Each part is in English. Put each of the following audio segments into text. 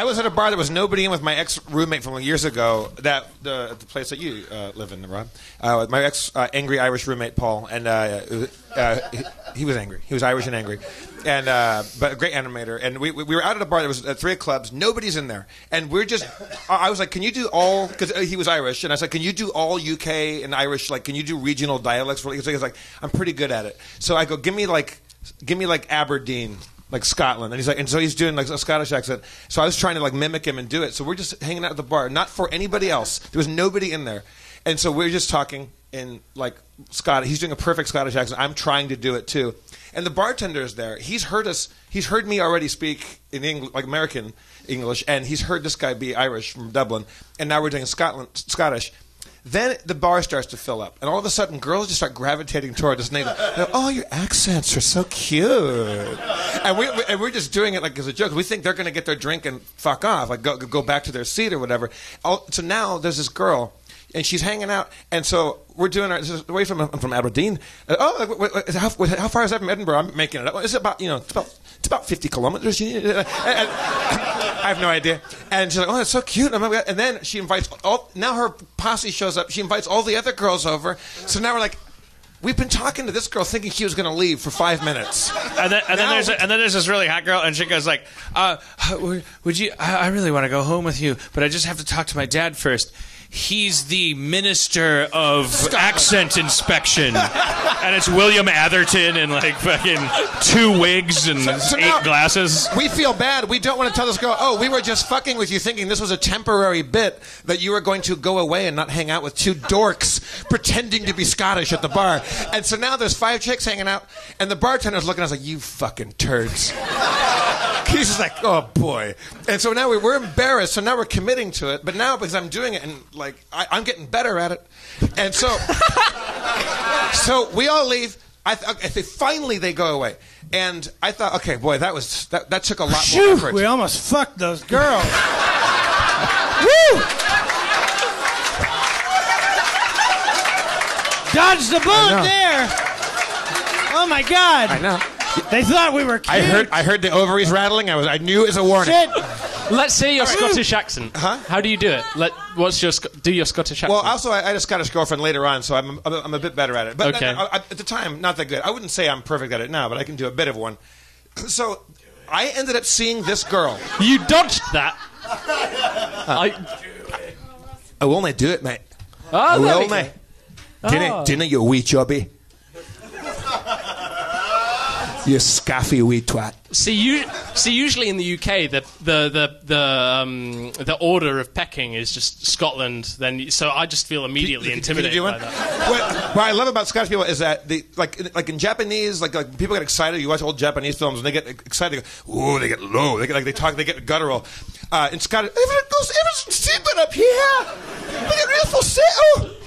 I was at a bar that was nobody in with my ex roommate from years ago. That the the place that you uh, live in, Rob. Uh, my ex uh, angry Irish roommate Paul, and uh, uh, he, he was angry. He was Irish and angry, and uh, but a great animator. And we, we were out at a bar that was at three clubs. Nobody's in there, and we're just. I was like, "Can you do all?" Because he was Irish, and I was like, "Can you do all UK and Irish? Like, can you do regional dialects?" Because he was like, "I'm pretty good at it." So I go, "Give me like, give me like Aberdeen." Like Scotland, and he's like, and so he's doing like a Scottish accent. So I was trying to like mimic him and do it. So we're just hanging out at the bar, not for anybody else. There was nobody in there, and so we're just talking in like Scott. He's doing a perfect Scottish accent. I'm trying to do it too, and the bartender is there. He's heard us. He's heard me already speak in English, like American English, and he's heard this guy be Irish from Dublin, and now we're doing Scotland Scottish. Then the bar starts to fill up, and all of a sudden, girls just start gravitating toward this they go, "Oh, your accents are so cute," and, we, we- and we're just doing it like as a joke. We think they're going to get their drink and fuck off, like go, go back to their seat or whatever. All, so now there's this girl, and she's hanging out, and so we're doing our this is away from I'm from Aberdeen. Uh, oh, how, how far is that from Edinburgh? I'm making it up. It's about you know it's about it's about 50 kilometers. And- and- I have no idea. And she's like, "Oh, that's so cute." And and then she invites all. Now her posse shows up. She invites all the other girls over. So now we're like, we've been talking to this girl, thinking she was going to leave for five minutes. And then, and then there's a, and then there's this really hot girl, and she goes like, uh, would- "Would you? I really want to go home with you, but I just have to talk to my dad first. He's the minister of accent inspection, and it's William Atherton and like fucking two wigs and So eight now- glasses. We feel bad. We don't want to tell this girl, oh, we were just fucking with you, thinking this was a temporary bit that you were going to go away and not hang out with two dorks pretending to be Scottish at the bar. And so now there's five chicks hanging out, and the bartender's looking at us like, you fucking turds. He's just like, oh boy. And so now we, we're embarrassed. So now we're committing to it. But now because I'm doing it and like I, I'm getting better at it, and so so we all leave. I th- okay, they, finally they go away, and I thought, okay, boy, that was that, that took a lot more Phew, effort. we almost fucked those girls. Woo! Dodged the bullet there. Oh my god. I know. They thought we were cute. I heard I heard the ovaries rattling. I was I knew it was a warning. Shit. Let's say your Scottish accent. Huh? How do you do it? Let what's your do your Scottish accent? Well, also I, I had a Scottish girlfriend later on, so I'm I'm, I'm a bit better at it. But Okay. I- I- at the time, not that good. I wouldn't say I'm perfect at it now, but I can do a bit of one. So I ended up seeing this girl. you dodged that. I, I will not do it, mate. oh, I there will we go. not. Dinna, dinna, you wee chubby. You scaffy wee twat. See, you see. Usually in the UK, the the the the um, the order of pecking is just Scotland. Then, so I just feel immediately Can you intimidated do by that. What, what I love about Scottish people is that they like like in Japanese, like like people get excited. You watch old Japanese films and they get excited. They go, Ooh, they get low. They get like they talk. They get guttural. Uh, in Scottish, everyone goes, everyone's sleeping up here. They get real falsetto.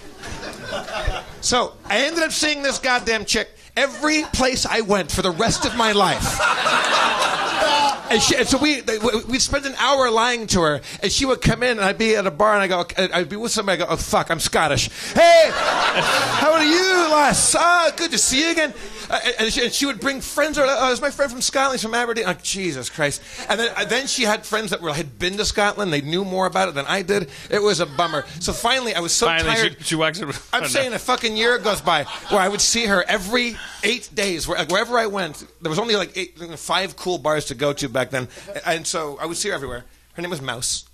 So I ended up seeing this goddamn chick every place I went for the rest of my life. And, she, and so we we'd spend an hour lying to her, and she would come in, and I'd be at a bar, and I go, I'd be with somebody, I'd go, oh fuck, I'm Scottish. Hey, how are you, Ah, good to see you again. Uh, and, she, and she would bring friends. Or, oh, it's my friend from Scotland. He's from Aberdeen. Oh, Jesus Christ! And then uh, then she had friends that were had been to Scotland. They knew more about it than I did. It was a bummer. So finally, I was so Finally, tired. she, she walks in. I'm saying a fucking year goes by where I would see her every eight days. Where, wherever I went, there was only like eight, five cool bars to go to back then, and so I would see her everywhere. Her name was Mouse,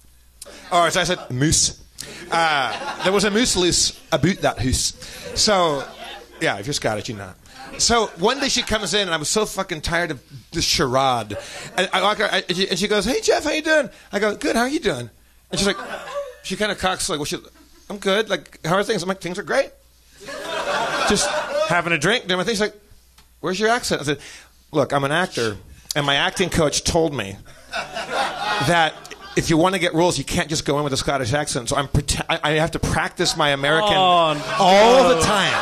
or as I said, Moose. Uh, there was a moose loose about that house. So, yeah, if you're Scottish, you're not. So one day she comes in, and I was so fucking tired of this charade. And I walk her, I- and she, goes, "Hey Jeff, how you doing?" I go, "Good. How are you doing?" And she's like, she kind of cocks like, "Well, she, I'm good. Like, how are things?" I'm like, "Things are great." Just having a drink, doing my thing. She's like, "Where's your accent?" I said, "Look, I'm an actor, and my acting coach told me that." If you want to get roles, you can't just go in with a Scottish accent. So I'm I have to practice my American Oh, no. all the time.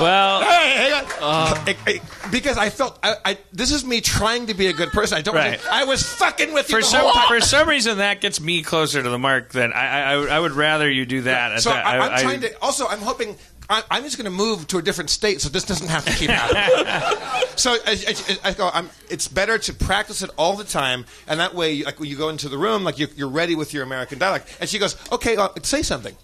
Well, Hey, hang on. I- I- because I felt I, I, this is me trying to be a good person. I don't. Right. I was fucking with you For some for some reason that gets me closer to the mark than I I, I would- rather you do that. So That- I, I'm I- trying to. Also, I'm hoping I, I'm just going to move to a different state so this doesn't have to keep happening. so I, I, I go, I'm, it's better to practice it all the time, and that way, like when you go into the room, like you're, you're ready with your American dialect. And she goes, okay, uh, say something.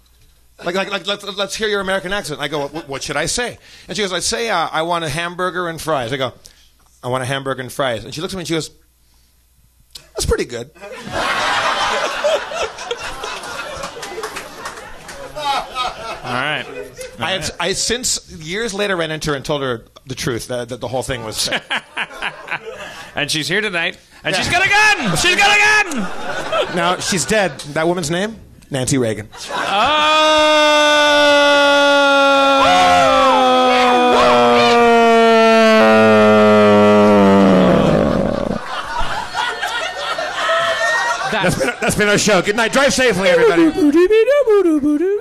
Like, like, like let's, let's hear your American accent. I go, what, what should I say? And she goes, I say, uh, I want a hamburger and fries. I go, I want a hamburger and fries. And she looks at me and she goes, that's pretty good. All right. I, had, I since years later ran into her and told her the truth that, that the whole thing was. And she's here tonight. And she's got a gun! She's got a gun! now she's dead. That woman's name, Nancy Reagan. Oh! That's, That's been our show. Good night. Drive safely, everybody.